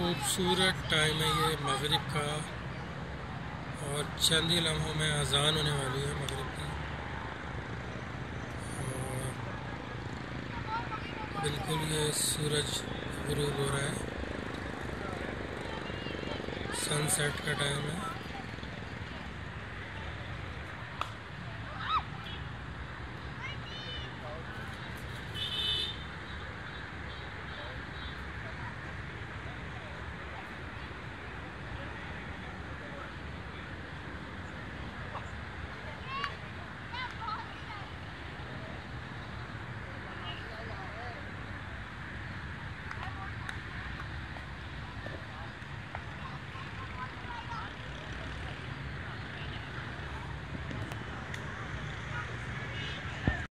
खूबसूरत टाइम है ये मगरिब का और चंद ही लम्हों में अजान होने वाली है मगरिब की। और बिल्कुल ये सूरज गुरूब हो रहा है। सनसेट का टाइम है।